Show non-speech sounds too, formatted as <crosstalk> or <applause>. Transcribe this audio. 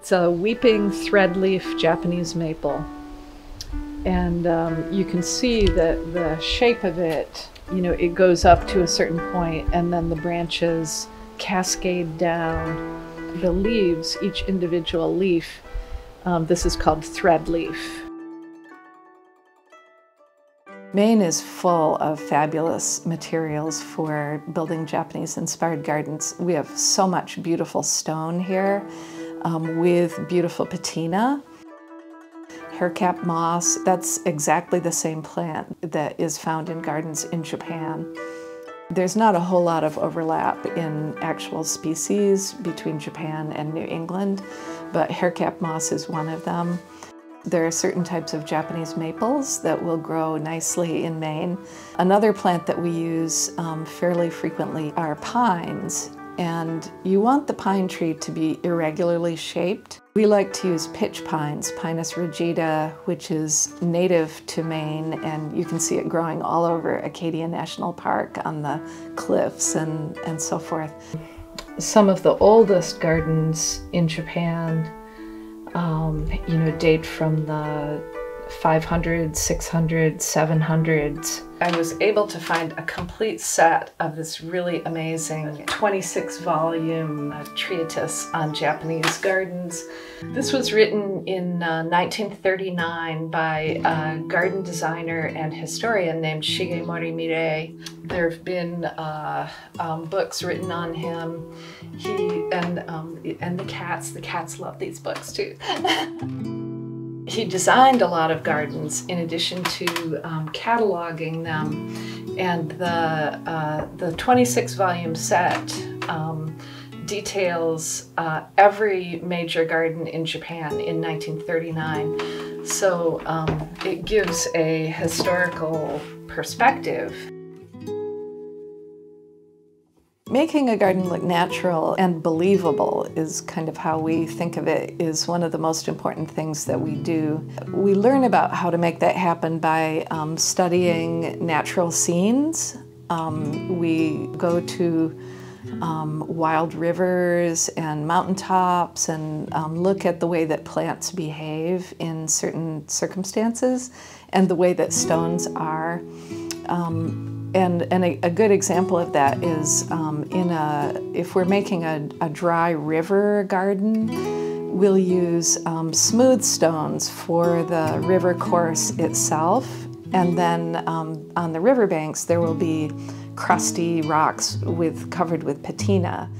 It's a weeping threadleaf Japanese maple. And um, you can see that the shape of it, you know, it goes up to a certain point and then the branches cascade down. The leaves, each individual leaf, um, this is called threadleaf. Maine is full of fabulous materials for building Japanese inspired gardens. We have so much beautiful stone here um, with beautiful patina. Haircap moss, that's exactly the same plant that is found in gardens in Japan. There's not a whole lot of overlap in actual species between Japan and New England, but haircap moss is one of them. There are certain types of Japanese maples that will grow nicely in Maine. Another plant that we use um, fairly frequently are pines. And you want the pine tree to be irregularly shaped. We like to use pitch pines, Pinus rigida, which is native to Maine, and you can see it growing all over Acadia National Park on the cliffs and, and so forth. Some of the oldest gardens in Japan um, you know, date from the 500s, 600s, 700s. I was able to find a complete set of this really amazing 26 volume uh, treatise on Japanese gardens. This was written in uh, 1939 by a garden designer and historian named Shigemori Mirei. There have been uh, um, books written on him. He and um, and the cats. The cats love these books too. <laughs> he designed a lot of gardens in addition to um, cataloging them. And the, uh, the 26 volume set um, details uh, every major garden in Japan in 1939. So um, it gives a historical perspective. Making a garden look natural and believable is kind of how we think of it is one of the most important things that we do. We learn about how to make that happen by um, studying natural scenes. Um, we go to um, wild rivers and mountaintops and um, look at the way that plants behave in certain circumstances and the way that stones are. Um, and, and a, a, good example of that is um, in a, if we're making a, a dry river garden, we'll use um, smooth stones for the river course itself. And then um, on the riverbanks, there will be crusty rocks with, covered with patina.